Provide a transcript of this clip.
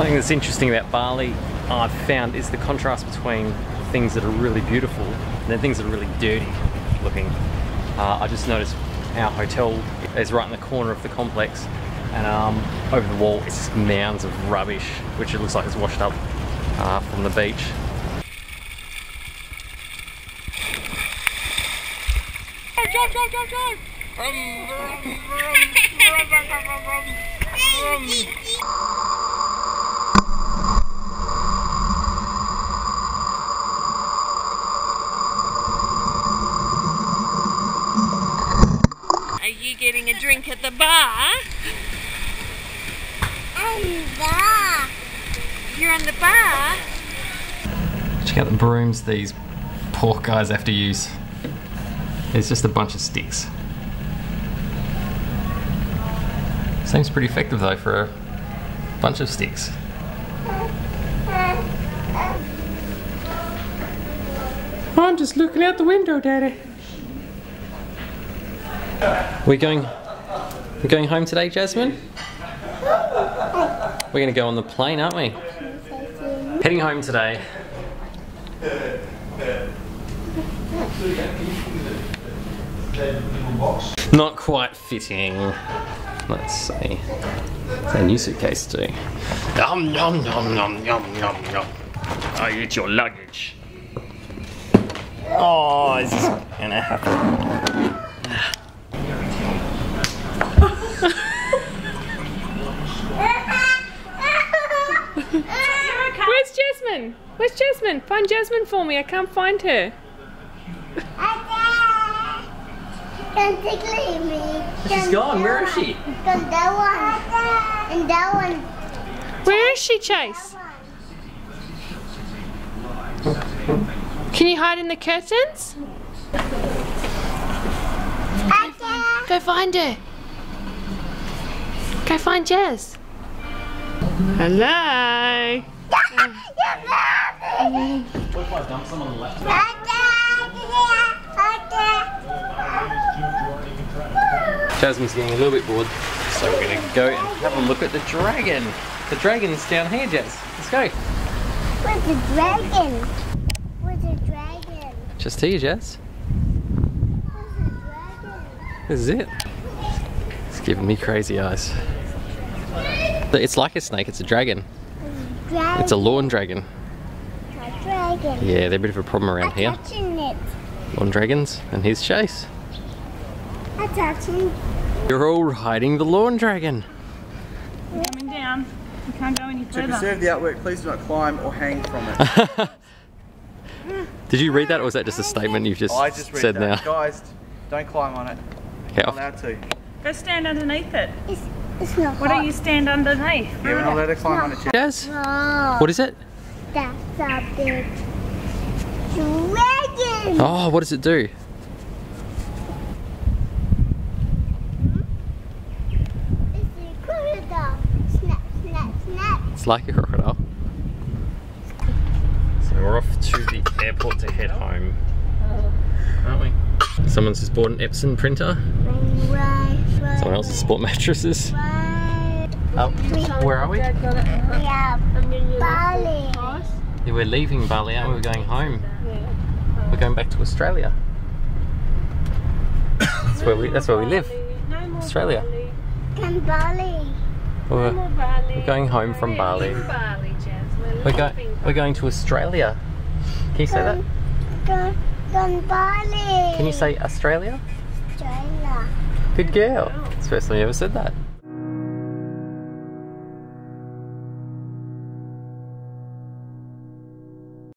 Something that's interesting about Bali I've found is the contrast between things that are really beautiful and then things that are really dirty looking. Uh, I just noticed our hotel is right in the corner of the complex and um, over the wall it's just mounds of rubbish which it looks like it's washed up uh, from the beach. Are you getting a drink at the bar? bar. You're on the bar? Check out the brooms these poor guys have to use. It's just a bunch of sticks. Seems pretty effective though for a bunch of sticks. I'm just looking out the window, Daddy. We're going. We're going home today, Jasmine. We're gonna go on the plane, aren't we? Heading home today. Not quite fitting. Let's see. A new suitcase too. Yum yum yum yum yum yum yum. Oh, I eat your luggage. Oh, is this gonna happen? Jasmine? For me. I can't find her. Don't tickle me. She's gone. Where is she? Don't that one. And that one. Where is she, Chase? Can you hide in the curtains? Go find her. Go find Jazz. Hello. What if I dump some on the left? Jasmine's getting a little bit bored, so we're gonna go and have a look at the dragon. The dragon's down here, Jazz. Let's go. Where's the dragon? Where's the dragon? Just here, Jazz. Where's the dragon? This is it. It's giving me crazy eyes. It's like a snake, it's a dragon. Dragon. It's a lawn dragon. A dragon. Yeah, they're a bit of a problem around I'm here. touching it. Lawn dragons, and here's Chase. I'm touching. You're all riding the lawn dragon. Coming down. You can't go any To further. preserve the artwork, please do not climb or hang from it. Did you read that, or was that just a statement you've just, I just read said that. now? Guys, don't climb on it. Okay, Not off. allowed to. Go stand underneath it. It's, it's not What hot. do you stand underneath? Yeah, we're not allowed to climb on it. Chip. Jazz, Oh, what is it? That's a big dragon. Oh, what does it do? It's a crocodile. Snap, snap, snap. It's like a crocodile. So we're off to the airport to head home. Aren't we? Someone's just bought an Epson printer. Right, right, Someone else has bought mattresses. Oh, where are we? Yeah, Bali. Yeah, we're leaving Bali, aren't we? We're going home. We're going back to Australia. That's where we. That's where we live. Australia. Can Bali. We're, we're going home from Bali. Bali, Jasmine. We're going. We're going to Australia. Can you say that? Can, can Bali. Can you say Australia? Australia? Good girl. It's the first time you ever said that.